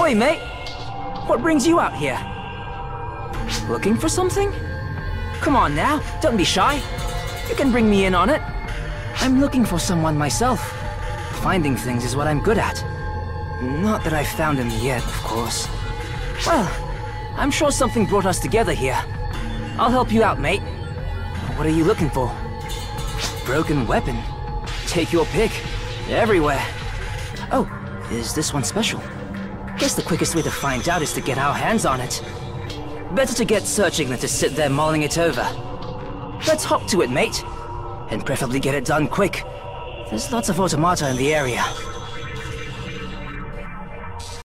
Oi, mate! What brings you out here? Looking for something? Come on now, don't be shy. You can bring me in on it. I'm looking for someone myself. Finding things is what I'm good at. Not that I've found him yet, of course. Well, I'm sure something brought us together here. I'll help you out, mate. What are you looking for? Broken weapon? Take your pick. Everywhere. Oh, is this one special? Guess the quickest way to find out is to get our hands on it. Better to get searching than to sit there mulling it over. Let's hop to it, mate. And preferably get it done quick. There's lots of automata in the area.